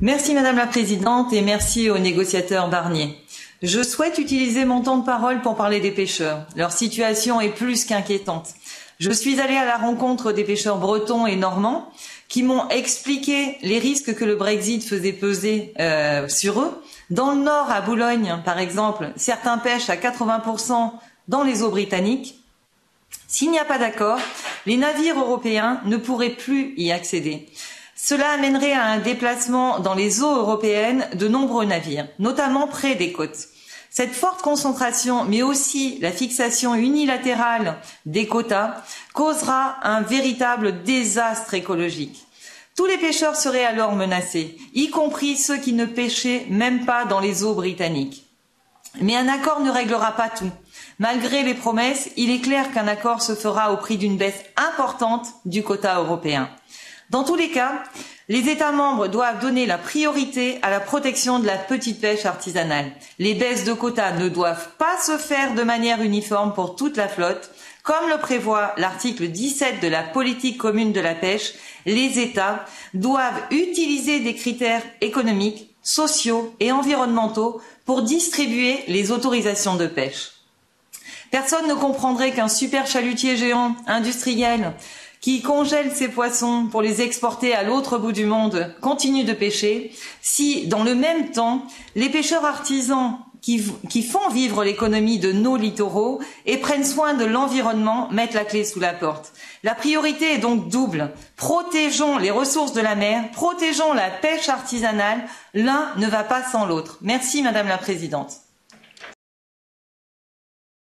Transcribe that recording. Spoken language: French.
Merci Madame la Présidente et merci au négociateur Barnier. Je souhaite utiliser mon temps de parole pour parler des pêcheurs. Leur situation est plus qu'inquiétante. Je suis allée à la rencontre des pêcheurs bretons et normands qui m'ont expliqué les risques que le Brexit faisait peser euh, sur eux. Dans le nord, à Boulogne, par exemple, certains pêchent à 80% dans les eaux britanniques. S'il n'y a pas d'accord, les navires européens ne pourraient plus y accéder. Cela amènerait à un déplacement dans les eaux européennes de nombreux navires, notamment près des côtes. Cette forte concentration, mais aussi la fixation unilatérale des quotas, causera un véritable désastre écologique. Tous les pêcheurs seraient alors menacés, y compris ceux qui ne pêchaient même pas dans les eaux britanniques. Mais un accord ne réglera pas tout. Malgré les promesses, il est clair qu'un accord se fera au prix d'une baisse importante du quota européen. Dans tous les cas, les États membres doivent donner la priorité à la protection de la petite pêche artisanale. Les baisses de quotas ne doivent pas se faire de manière uniforme pour toute la flotte. Comme le prévoit l'article 17 de la politique commune de la pêche, les États doivent utiliser des critères économiques, sociaux et environnementaux pour distribuer les autorisations de pêche. Personne ne comprendrait qu'un super chalutier géant industriel qui congèle ses poissons pour les exporter à l'autre bout du monde continue de pêcher, si dans le même temps, les pêcheurs artisans qui, qui font vivre l'économie de nos littoraux et prennent soin de l'environnement mettent la clé sous la porte. La priorité est donc double. Protégeons les ressources de la mer, protégeons la pêche artisanale. L'un ne va pas sans l'autre. Merci Madame la Présidente.